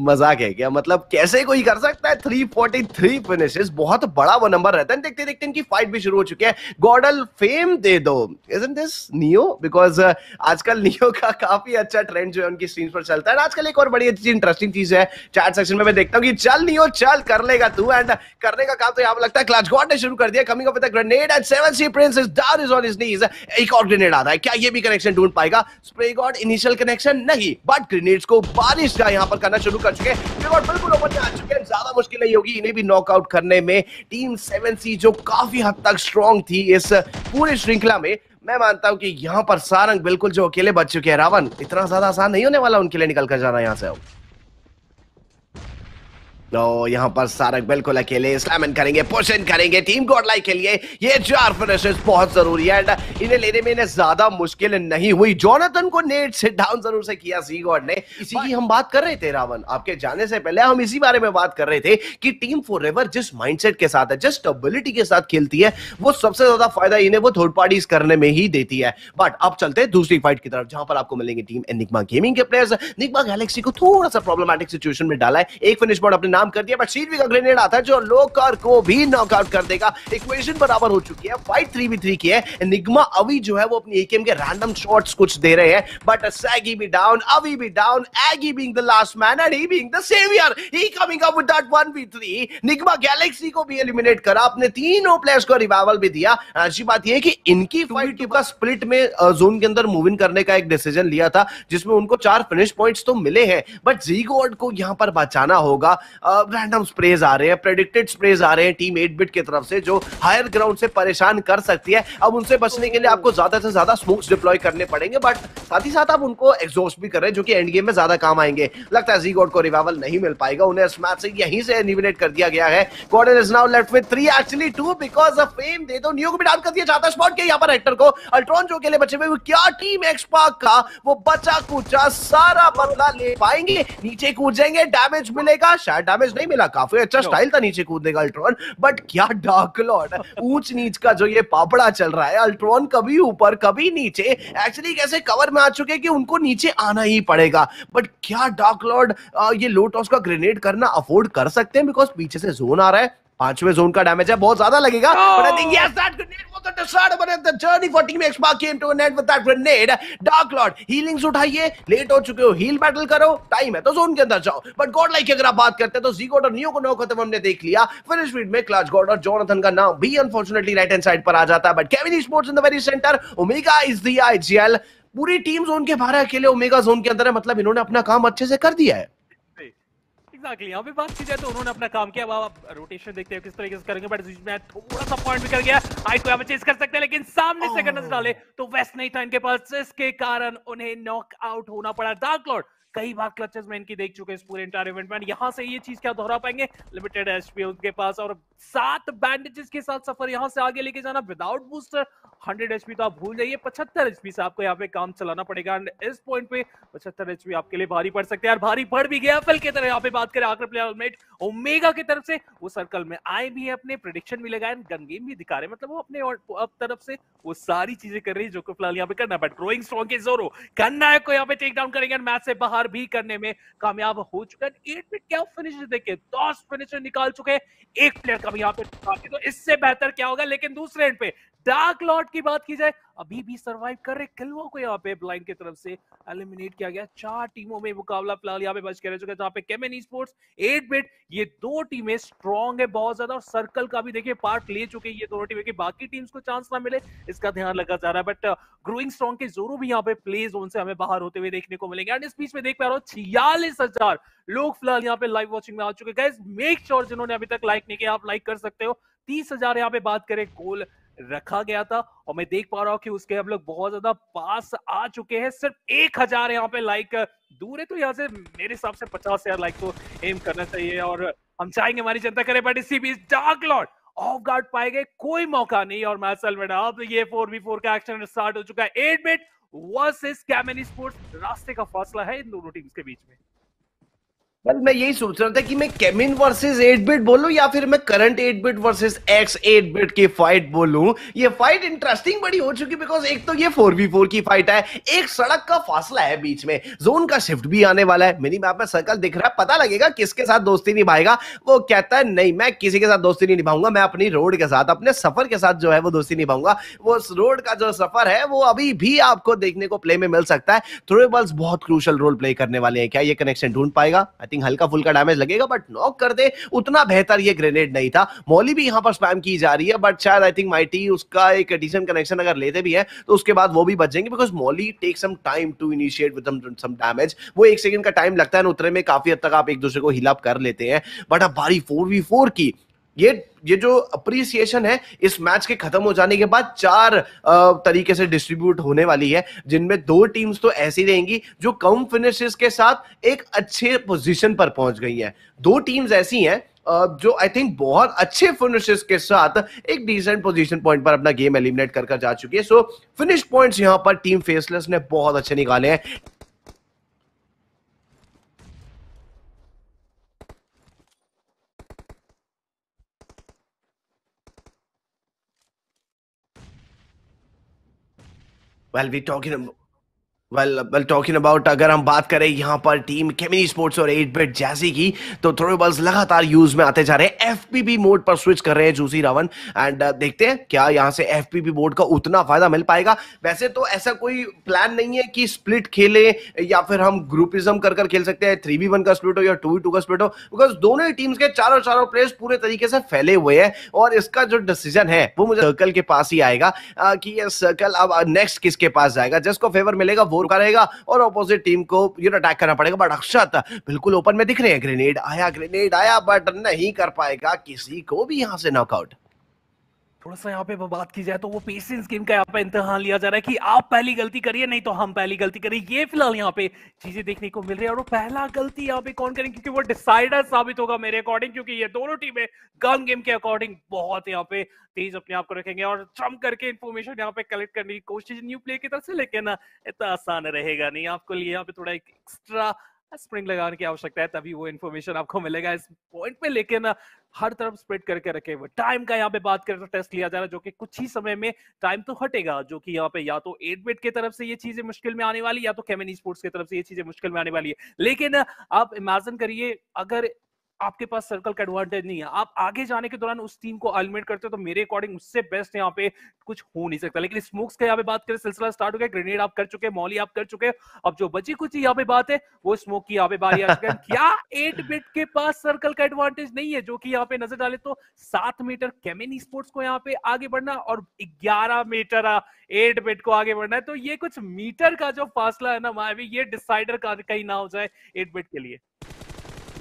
मज़ाक है क्या? मतलब कैसे कोई कर सकता है? 343 फिनिशेस बहुत बड़ा वो नंबर रहता है। देखते देखते इनकी फाइट भी शुरू हो चुकी है। गॉडल फेम दे दो। इजंट दिस नियो बिकॉज़ आजकल नियो का काफ़ी अच्छा ट्रेंड जो है उनकी स्क्रीन पर चलता है। आजकल एक और बड़ी अच्छी इंटरेस्टिंग चीज़ है। चैट सेक्शन में मैं देखता हूँ कि चल नियो चल, कर लेगा तू। एंड करने का काम तो यहाँ लगता है। क्लच गॉड ने शुरू कर दिया। Coming up with grenade and seven Sea Prince is down is on his knees एक और ग्रेनेड आता है। क्या ये भी कनेक्शन ढूंढ पाएगा? स्प्रे गॉड इनिशियल कनेक्शन नहीं। बट ग्रेनेड्स को बारिश का यहाँ पर करना शुरू कर चुके हैं। बिल्कुल ओपन में आ चुके हैं। ज़्यादा मुश्किल नहीं होगी, इन्हें भी नॉकआउट करने में टीम सेवन सी जो काफ़ी हद तक स्ट्रॉन्ग थी इस पूरी श्रृंखला में, मैं मानता हूँ कि यहाँ पर सारंग बिल्कुल जो अकेले बच चुके हैं। रावण, इतना ज़्यादा आसान नहीं होने वाला उनके लिए निकल कर जाना यहाँ से तो यहाँ पर सारक बिल्कुल अकेले स्लैमन करेंगे पोशन करेंगे टीम गॉडलाइक के लिए ये चार फिनिशेस बहुत ज़रूरी है। एंड इन्हें लेने में इन्हें ज़्यादा मुश्किल नहीं हुई। जोनाथन को नेट से डाउन ज़रूर से किया सी गॉड ने। इसी की हम बात कर रहे थे रावण आपके जाने से पहले हम इसी बारे में बात कर रहे थे कि टीम फॉर जिस माइंडसेट के साथ है जिस स्टेबिलिटी के साथ खेलती है वो सबसे ज़्यादा फ़ायदा इन्हें वो थर्ड पार्टीज़ करने में ही देती है। बट अब चलते हैं दूसरी फाइट की तरफ़ जहाँ पर आपको मिलेंगे टीम एनिग्मा गेमिंग के प्लेयर्स निग्मा गैलेक्सी को थोड़ा सा प्रॉब्लमेटिक सिचुएशन में डाला है। एक फिनिश बॉर्ड अपने नाम कर दिया बट सीट का ग्रेनेड आता है जो लोकर को भी नॉकआउट कर देगा। इक्वेशन बराबर हो चुकी है फाइट थ्री बी थ्री की है। निगमा अभी जो है वो अपनी एकेएम के रैंडम शॉट्स कुछ दे रहे हैं बट सैगी भी डाउन अभी भी down Aggy being the last man and he being the saviour he coming up with that 1v3 Nigma Galaxy को भी एलिमिनेट करा अपने तीनों प्लेयर्स को रिवाइवल भी दिया। अच्छी बात ये है कि इनकी फाइट का स्प्लिट में जोन के अंदर मूव इन करने का एक डिसीज़न लिया था जिसमें उनको चार फिनिश पॉइंट्स तो मिले हैं बट जीगोड को यहाँ पर बचाना होगा। रैंडम स्प्रेज आ रहे हैं प्रेडिक्टेड स्प्रेज आ रहे हैं टीम एट बिट की तरफ़ से, जो हायर ग्राउंड से परेशान कर सकती है। अब उनसे बचने के लिए आपको ज़्यादा से ज़्यादा स्मोक्स डिप्लॉय करने पड़ेंगे बट साथ ही साथ आप उनको एग्जॉस्ट भी कर रहे हैं, जो कि एंड गेम में ज़्यादा काम आएँगे। लगता है जी गॉड को रिवाइवल नहीं मिल पाएगा, उन्हें इस मैच से यहीं से एलिमिनेट कर दिया गया है। Gordon is now left with three actually two because of fame दे दो न्यू को भी डाउन कर दिया जाता है स्पॉट के यहाँ पर हेक्टर को। अल्ट्रॉन जो के लिए बचे हुए क्या टीम एक्स पार्क का? वो बचा कुचा सारा बदला ले पाएँगे, नीचे कूद जाएँगे डैमेज मिलेगा शायद डैमेज नहीं मिला काफ़ी अच्छा स्टाइल था नीचे कूदने का अल्ट्रॉन बट क्या डार्क लॉर्ड ऊंच नीच का जो ये पापड़ा चल रहा है अल्ट्रॉन कभी ऊपर कभी नीचे एक्चुअली कैसे कवर में आ चुके कि उनको नीचे आना ही पड़ेगा? बट क्या डार्क लॉर्ड ये लो टॉस का ग्रेनेड करना अफोर्ड कर सकते हैं? बिकॉज़ पीछे से जोन आ रहा है पाँचवें जोन का डैमेज है बहुत ज़्यादा लगेगा but I think yes that grenade पूरी टीम जोन के बाहर अकेले ओमेगा जोन के अंदर है मतलब इन्होंने अपना काम अच्छे से कर दिया है। एग्जैक्टली यहाँ पे बात की जाए तो उन्होंने अपना काम किया। अब आप रोटेशन देखते हैं किस तरीके से करेंगे बट में थोड़ा सा पॉइंट भी कर गया। हाइट को यहाँ पे चेस कर सकते हैं लेकिन सामने से गन्नस डाले तो वेस्ट नहीं था इनके पास जिसके कारण उन्हें नॉक आउट होना पड़ा। डार्क लॉर्ड कई बार क्लचेस में इनकी देख चुके हैं इस पूरे इंटायर इवेंट में। यहाँ से ये चीज़ क्या दोहरा पाएँगे? लिमिटेड एचपी उनके पास और सात बैंडेजेस के साथ सफ़र यहाँ से आगे लेके जाना। विदाउट बूस्टर 100 एचपी तो आप भूल जाइए 75 एचपी से आपको यहाँ पे काम चलाना पड़ेगा। एंड इस पॉइंट पे 75 एचपी आपके लिए भारी पड़ सकते हैं। और भारी पड़ भी गया फिल की तरह यहाँ पे बात करें आखिर प्लेयर मेट ओमेगा की तरफ़ से। वो सर्कल में आए भी है, अपने प्रोडिक्शन भी लगाए गन गेम भी दिखा रहे मतलब वो अपने अब तरफ़ से वो सारी चीज़ें कर रही है जो कि फ़िलहाल यहाँ पे करना बट ग्रोइंग स्ट्रॉन्ग के जोरो करना है को यहाँ पे टेक डाउन करेंगे मैच से बाहर भी करने में कामयाब हो चुका है। एट मिनट क्या फिनिश देखिए दस फिनिशर निकाल चुके हैं। एक प्लेयर का भी यहाँ पे तो इससे बेहतर क्या होगा? लेकिन दूसरे एंड पे डार्क लॉर्ड की बात की जाए, अभी भी सरवाइव कर रहे किलवो को यहाँ पे ब्लाइंड की तरफ़ से। एलिमिनेट किया गया, चार टीमों में मुकाबला फ़िलहाल यहाँ पे बच कर चुका है, जहाँ पे केमेन स्पोर्ट्स एट बिट ये दो टीमें स्ट्रॉन्ग है बहुत ज़्यादा, और सर्कल का भी देखिए पार्ट ले चुके ये दोनों टीमें की बाकी टीम्स को चांस ना मिले, इसका ध्यान लगा जा रहा है। बट ग्रोइंग स्ट्रॉन्ग के जोरों भी यहाँ पे प्ले जोन से हमें बाहर होते हुए देखने को मिलेंगे। एंड इस बीच में देख पा रहा हूँ, छियालीस हज़ार लोग फ़िलहाल यहाँ पे लाइव वॉचिंग में आ चुके हैं। मेक श्योर जिन्होंने अभी तक लाइक नहीं किया, आप लाइक कर सकते हो। तीस हज़ार यहाँ पे बात करें गोल रखा गया था और मैं देख पा रहा हूँ कि उसके हम लोग बहुत ज़्यादा पास आ चुके हैं। सिर्फ़ एक हज़ार यहाँ पे लाइक दूर है तो यहाँ से मेरे हिसाब से पचास हज़ार लाइक तो एम करना चाहिए और हम चाहेंगे हमारी जनता करे बट इसी बीच डार्क लॉर्ड ऑफ़ गार्ड पाए गए कोई मौका नहीं और मैं मैच अलविदा अब ये फोर बी फोर का एक्शन स्टार्ट हो चुका है। Eight minute versus Chemin Esports रास्ते का फासला है इन दोनों टीम्स के बीच में। पर मैं यही सोच रहा था कि मैं केमिन वर्सेस 8 बिट बोलूँ या फिर मैं current 8 bit versus X 8 bit की फाइट बोलूँ? ये फाइट इंटरेस्टिंग बड़ी हो चुकी बिकॉज़ एक तो ये 4v4 की फाइट है, एक सड़क का फासला है बीच में। जोन का शिफ्ट भी आने वाला है। मिनी मैप में सर्कल दिख रहा है। पता लगेगा किसके साथ दोस्ती निभाएगा। वो कहता है, नहीं, मैं किसी के साथ दोस्ती नहीं निभाऊँगा। मैं अपनी रोड के साथ, अपने सफ़र के साथ जो है वो दोस्ती निभाऊँगा। वो रोड का जो सफ़र है, वो अभी भी आपको देखने को प्ले में मिल सकता है। थ्रो बल्स बहुत क्रूशल रोल प्ले करने वाले हैं। क्या ये कनेक्शन ढूंढ पाएगा? आई थिंक हल्का फुल्का डैमेज लगेगा बट नॉक कर दे, उतना बेहतर ये ग्रेनेड नहीं था। मॉली भी यहाँ पर स्पैम की जा रही है बट शायद आई थिंक माइटी उसका एक डिसेंट कनेक्शन अगर लेते भी है तो उसके बाद वो भी बच जाएँगे because Molly take some time to initiate with some damage वो एक सेकंड का टाइम लगता है उतरे में काफ़ी हद तक आप एक दूसरे को हिलाप कर लेते हैं। बट अब बारी फोर की ये ये जो अप्रिसिएशन है, इस मैच के खत्म हो जाने के बाद चार तरीके से डिस्ट्रीब्यूट होने वाली है, जिनमें दो टीम्स तो ऐसी रहेंगी, जो कम फिनिशेस के साथ एक अच्छे पोजीशन पर पहुँच गई हैं। दो टीम्स ऐसी हैं जो आई थिंक बहुत अच्छे फिनिशेस के साथ एक डिसेंट पोजीशन पॉइंट पर अपना गेम एलिमिनेट कर कर जा चुकी है। सो फिनिश पॉइंट्स यहाँ पर टीम फेसलेस ने बहुत अच्छे निकाले हैं। Well, we're talking well well talking about अगर हम बात करें यहाँ पर टीम केमिनी स्पोर्ट्स और एट बिट जैसी की तो थ्रो बल्स लगातार यूज़ में आते जा रहे हैं। एफपीपी मोड पर स्विच कर रहे हैं जूसी रावण एंड uh, देखते हैं क्या यहाँ से एफपीपी मोड का उतना फ़ायदा मिल पाएगा। वैसे तो ऐसा कोई प्लान नहीं है कि स्प्लिट खेले या फिर हम ग्रुपिज्म कर कर खेल सकते हैं। थ्री बी वन का स्प्लिट हो या टू वी टू का स्प्लिट हो बिकॉज़ दोनों ही टीम्स के चारों चारों प्लेयर्स पूरे तरीके से फैले हुए हैं और इसका जो डिसीज़न है वो मुझे सर्कल के पास ही आएगा। Uh, कि ये सर्कल अब नेक्स्ट किसके पास जाएगा? जिसको फेवर मिलेगा वो करेगा और अपोजिट टीम को यू नो अटैक करना पड़ेगा। बट अक्षत बिल्कुल ओपन में दिख रहे हैं। ग्रेनेड आया ग्रेनेड आया बट नहीं कर पाएगा। किसी को भी यहाँ से नॉकआउट थोड़ा सा यहाँ पे बात की जाए तो वो पेशेंस गेम का यहाँ पे इम्तहान लिया जा रहा है कि आप पहली गलती करिए, नहीं तो हम पहली गलती करिए ये फ़िलहाल यहाँ पे चीज़ें देखने को मिल रही है और वो पहला गलती यहाँ पे कौन करेंगे क्योंकि वो डिसाइडर साबित होगा मेरे अकॉर्डिंग क्योंकि ये दोनों टीमें गन गेम के अकॉर्डिंग बहुत यहाँ पे तेज अपने आप को रखेंगे और ट्रंप करके इन्फॉर्मेशन यहाँ पे कलेक्ट करने की कोशिश न्यू प्ले की तरफ़ से, लेकिन इतना आसान रहेगा नहीं। आपको लिए यहाँ पे थोड़ा एक एक्स्ट्रा स्प्रिंग लगाने की आवश्यकता है, तभी वो इन्फॉर्मेशन आपको मिलेगा इस पॉइंट पे। लेकिन हर तरफ़ स्प्रेड करके रखे हुए। टाइम का यहाँ पे बात करें तो टेस्ट लिया जा रहा है, जो कि कुछ ही समय में टाइम तो हटेगा, जो कि यहाँ पे या तो एट बेट की तरफ़ से ये चीज़ें मुश्किल में आने वाली, या तो कैमिन स्पोर्ट्स की तरफ़ से ये चीज़ें मुश्किल में आने वाली है। लेकिन आप इमेजिन करिए, अगर आपके पास सर्कल का एडवांटेज नहीं है। आप आगे जाने के दौरान उस टीम को एलिमिनेट करते हो तो मेरे अकॉर्डिंग उससे बेस्ट यहाँ पे कुछ हो नहीं सकता। लेकिन स्मोक्स का यहाँ पे बात करें, सिलसिला स्टार्ट हो गया ग्रेनेड आप कर चुके मॉली आप कर चुके अब जो बची कुछ यहाँ पे बात है, वो स्मोक की यहाँ पे बारी आ चुका क्या एट बिट के पास सर्कल का एडवांटेज नहीं है, जो कि यहाँ पे नज़र डाले तो सात मीटर केमिनी स्पोर्ट्स को यहाँ पे आगे बढ़ना और ग्यारह मीटर एट बिट को आगे बढ़ना है। तो ये कुछ मीटर का जो फासला है ना वहाँ ये डिसाइडर कहीं ना हो जाए एट बिट के लिए।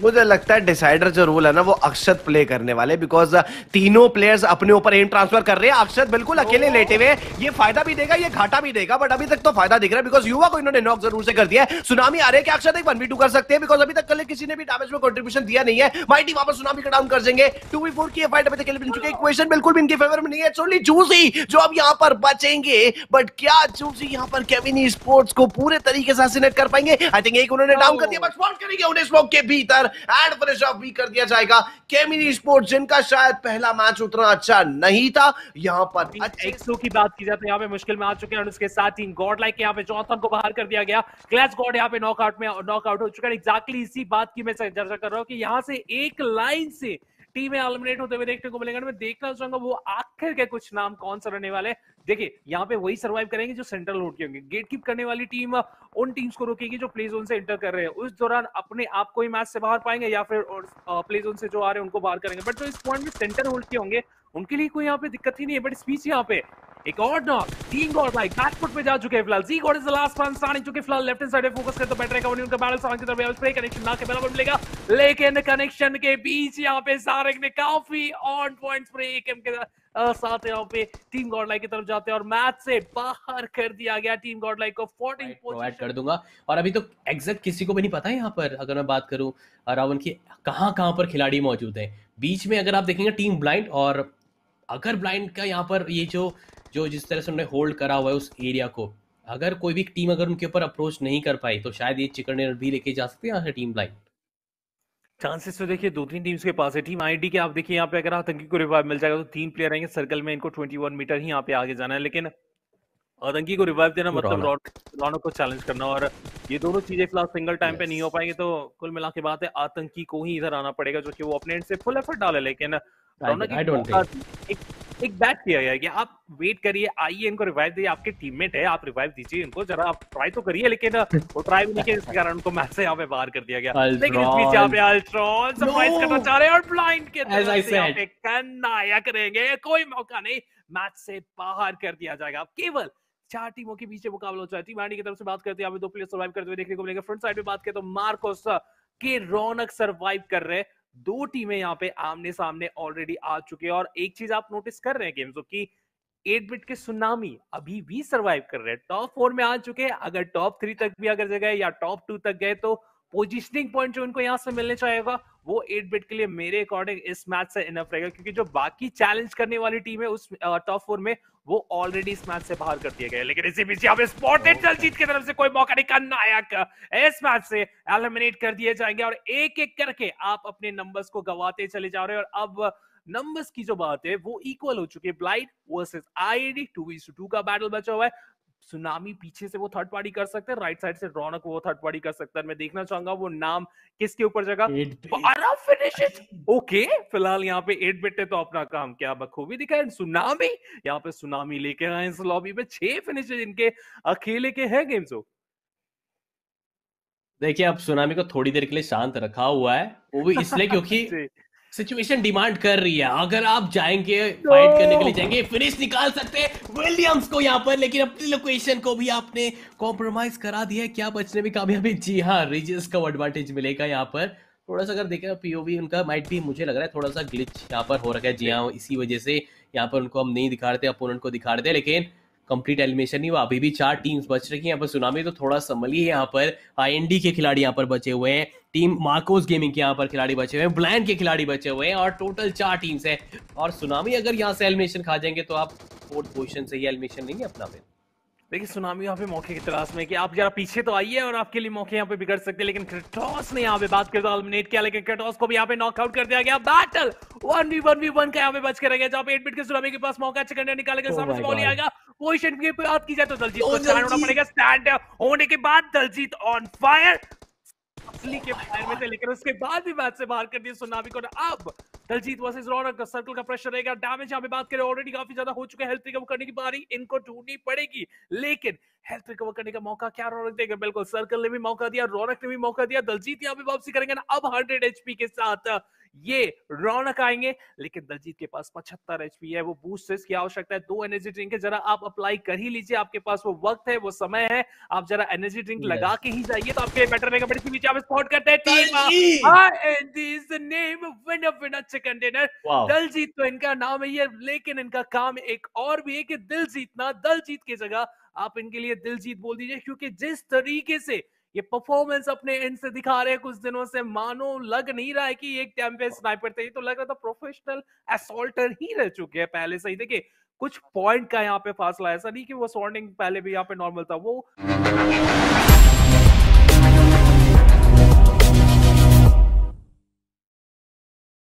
मुझे लगता है डिसाइडर जो रोल है ना, वो अक्षत प्ले करने वाले बिकॉज़ तीनों प्लेयर्स अपने ऊपर एम ट्रांसफ़र कर रहे हैं। अक्षत बिल्कुल अकेले लेटे हुए ये फ़ायदा भी देगा, ये घाटा भी देगा बट अभी तक तो फ़ायदा दिख रहा है बिकॉज़ युवा को इन्होंने नॉक ज़रूर से कर दिया है। सुनामी आ रहे हैं अक्षत एक वन टू कर सकते हैं बिकॉज़ अभी तक कल किसी ने भी डैमेज में कॉन्ट्रीब्यूशन दिया नहीं है। माइटी वापस सुनामी का डाउन कर देंगे। टू वी फोर की फाइट अभी तक बन चुके इक्वेशन बिल्कुल भी इनके फेवर में नहीं है। ओनली जूसी जो अब यहाँ पर बचेंगे। बट क्या जूसी यहाँ पर केविनी स्पोर्ट्स को पूरे तरीके से कर पाएँगे? आई थिंक एक उन्होंने डाउन कर दिया बट स्पॉट करेंगे उन्हें स्मोक के भीतर। एंड फिनिश ऑफ़ भी कर दिया जाएगा। केमिनी स्पोर्ट जिनका शायद पहला मैच उतना अच्छा नहीं था यहाँ पर एक्सो की बात की जाए तो यहाँ पे मुश्किल में आ चुके हैं और उसके साथ ही गॉड लाइक यहाँ पे जॉनसन को बाहर कर दिया गया। क्लैश गॉड यहाँ पे नॉकआउट में नॉकआउट हो चुका है। एग्जैक्टली इसी बात की मैं चर्चा कर रहा हूँ कि यहाँ से एक लाइन से टीमें एलिमिनेट होते हुए देखने को मिलेंगे। मैं देखना चाहूँगा, वो आखिर के कुछ नाम कौन सा रहने वाले देखिए, यहाँ पे वही सर्वाइव करेंगे जो सेंट्रल रोड के होंगे। गेट कीप करने वाली टीम उन टीम्स को रोकेगी जो प्ले जोन से इंटर कर रहे हैं। उस दौरान अपने आप को ही मैच से बाहर पाएँगे या फिर प्ले जोन से जो आ रहे हैं, उनको बाहर करेंगे। बट जो इस पॉइंट में सेंटर होल्ड के होंगे। उनके लिए कोई यहाँ पे दिक्कत ही नहीं है बट स्पीच यहाँ पे। एक और नॉक तीन गॉड लाइक बैकफुट पे जा चुके हैं फ़िलहाल। जी god is the last one starting चुके फ़िलहाल लेफ़्ट हैंड साइड पे फोकस करते बेटर रहेगा उनका बैलेंस आगे की तरफ़ है स्प्रे कनेक्शन ना के बराबर मिलेगा। लेकिन कनेक्शन के बीच यहाँ पे सारेक ने काफ़ी ऑन पॉइंट स्प्रे एकेएम के साथ यहाँ पे टीम गॉड लाइक की तरफ़ जाते हैं और मैच से बाहर कर दिया गया टीम गॉड लाइक को 14 प्रोवाइड कर दूँगा। और अभी तो एग्जैक्ट किसी को भी नहीं पता है यहाँ पर, अगर मैं बात करूँ रावण की कहाँ कहाँ पर खिलाड़ी मौजूद हैं। बीच में अगर आप देखेंगे टीम ब्लाइंड और अगर ब्लाइंड का यहाँ पर ये जो जो जिस तरह से उन्होंने होल्ड करा हुआ है उस एरिया को, अगर कोई भी टीम अगर उनके ऊपर अप्रोच नहीं कर पाई तो शायद ये चिकन डिनर भी लेके जा सकते हैं टीम ब्लाइंड? चांसेस तो देखिए, दो तीन टीम्स के पास है। टीम आईडी के आप देखिए, यहाँ पे अगर आतंकी को रिवाइव मिल जाएगा तो तीन प्लेयर आएँगे सर्कल में इनको 21 मीटर ही यहाँ पे आगे जाना है। लेकिन आतंकी को रिवाइव देना मतलब रौनक को चैलेंज करना और ये दोनों चीज़ें फ़िलहाल सिंगल टाइम पे नहीं हो पाएँगे तो कुल मिला के बात है आतंकी को ही इधर आना पड़ेगा जो कि वो अपने एंड से फुल एफर्ट डाले लेकिन रौनक एक एक बैट किया गया कि आप वेट करिए आइए इनको रिवाइव दिए आपके टीममेट है आप रिवाइव दीजिए इनको जरा आप ट्राई तो करिए लेकिन वो ट्राई भी नहीं किया इसके कारण उनको मैच से यहाँ पे बाहर कर दिया गया। लेकिन इस बीच यहाँ पे अल्ट्रॉन सरप्राइज़ करना चाह रहे हैं और ब्लाइंड के तरफ़ से यहाँ पे कन्नाया करेंगे। कोई मौका नहीं मैच से बाहर कर दिया जाएगा। केवल चार टीमों के बीच मुकाबला हो जाए टीम की तरफ़ से बात करते हैं दो प्लेयर सर्वाइव करते हुए देखने को मिलेगा। फ्रंट साइड में बात करें तो मार्कोस के रौनक सर्वाइव कर रहे हैं। दो टीमें यहाँ पे आमने सामने ऑलरेडी आ चुके हैं। और एक चीज़ आप नोटिस कर रहे हैं गेम्स की एट बिट के सुनामी अभी भी सरवाइव कर रहे हैं। टॉप फोर में आ चुके हैं। अगर टॉप थ्री तक भी अगर गए या टॉप टू तक गए तो पोजिशनिंग पॉइंट जो उनको यहाँ से मिलने चाहेगा, वो एट बिट के लिए मेरे अकॉर्डिंग इस मैच से इनफ रहेगा। क्योंकि जो बाकी चैलेंज करने वाली टीम है उस टॉप फोर में वो ऑलरेडी इस मैच से बाहर कर दिए गए लेकिन इसी बीच यहाँ पे स्पॉटेड जीत की तरफ़ से कोई मौका नहीं करना आया इस मैच से एलिमिनेट कर दिए जाएँगे और एक एक करके आप अपने नंबर्स को गवाते चले जा रहे हैं और अब नंबर्स की जो बात है वो इक्वल हो चुकी है Blight versus ID two v two का बैटल बचा हुआ है। सुनामी पीछे से वो थर्ड पार्टी कर सकते हैं राइट साइड से रौनक वो थर्ड पार्टी कर सकता है। मैं देखना चाहूँगा वो नाम किसके ऊपर जगह बारह फिनिशेस ओके फ़िलहाल यहाँ पे एट बिट तो अपना काम क्या बखूबी दिखाए सुनामी यहाँ पे सुनामी लेके आए इस लॉबी में छह फिनिशेस इनके अकेले के हैं गेम्स देखिए अब सुनामी को थोड़ी देर के लिए शांत रखा हुआ है। वो भी इसलिए क्योंकि सिचुएशन डिमांड कर रही है। अगर आप जाएँगे फाइट करने के लिए जाएँगे फिनिश निकाल सकते हैं विलियम्स को यहाँ पर लेकिन अपनी लोकेशन को भी आपने कॉम्प्रोमाइज करा दिया है। क्या बचने में कामयाबी? जी हाँ रिजिस का एडवांटेज मिलेगा यहाँ पर। थोड़ा सा अगर देखें पीओवी उनका माइट भी मुझे लग रहा है थोड़ा सा ग्लिच यहाँ पर हो रखा है। जी हाँ इसी वजह से यहाँ पर उनको हम नहीं दिखा रहे थे अपोनेंट को दिखा रहे थे लेकिन कंप्लीट एलिमिनेशन नहीं हुआ अभी भी चार टीम्स बच रही हैं। यहाँ पर सुनामी तो थोड़ा संभलिए यहाँ पर। आई के खिलाड़ी यहाँ पर बचे हुए हैं। टीम मार्कोस गेमिंग के यहाँ पर खिलाड़ी बचे हुए हैं। ब्लैंड के खिलाड़ी बचे हुए हैं और टोटल चार टीम्स है। और सुनामी अगर यहाँ से एलिमिनेशन खा जाएँगे तो आप फोर्थ पोजिशन से ही एलिमिनेशन नहीं अपना फिर देखिए सुनामी यहाँ पे मौके की तलाश में कि आप जरा पीछे तो आइए और आपके लिए मौके यहाँ पे बिगड़ सकते हैं लेकिन क्रेटोस ने यहाँ पे बात कर एलिमिनेट किया लेकिन क्रेटोस को भी यहाँ पे नॉकआउट कर दिया गया। Battle one v one v one का यहाँ पे बच कर गया। जहाँ पे एट बिट के सुनामी के पास मौका अच्छा निकाले गए। Oh सामने बॉल आएगा। पोजिशन की बात की जाए तो दलजीत को स्टैंड होना पड़ेगा स्टैंड होने के बाद दलजीत ऑन फायर असली के फायर में थे लेकिन उसके बाद भी मैच से बाहर कर दिया सुनामी को। अब दलजीत वर्सेस रौनक सर्कल का प्रेशर रहेगा। डैमेज यहाँ पे बात करें ऑलरेडी काफ़ी ज़्यादा हो चुका है। हेल्थ रिकवर करने की बारी इनको ढूंढनी पड़ेगी। लेकिन हेल्थ रिकवर करने का मौका क्या रौनक देगा बिल्कुल सर्कल ने भी मौका दिया रौनक ने भी मौका दिया। दलजीत यहाँ पे वापसी करेंगे ना अब हंड्रेड एचपी के साथ। ये रौनक आएँगे। लेकिन दलजीत के पास पचहत्तर एचपी है वो बूस्ट की आवश्यकता है। दो एनर्जी ड्रिंक है जरा आप अप्लाई कर ही लीजिए। आपके पास वो वक्त है वो समय है। आप जरा एनर्जी ड्रिंक yes. लगा के ही जाइए तो आपके बेटर रहेगा। बड़ी सी आप स्पॉट करते हैं चिकन डिनर दलजीत! तो इनका नाम है ये लेकिन इनका काम एक और भी है कि दिल जीतना दल जीत की जगह आप इनके लिए दिल जीत बोल दीजिए क्योंकि जिस तरीके से ये परफॉर्मेंस अपने एंड से दिखा रहे हैं, कुछ दिनों से। मानो लग नहीं रहा है कि एक टाइम पे स्नाइपर थे। तो लग रहा था प्रोफेशनल असोल्टर ही रह चुके हैं पहले से ही। देखिए, कुछ पॉइंट का यहाँ पे फासला ऐसा नहीं कि वो सॉर्डिंग पहले भी यहाँ पे नॉर्मल था। वो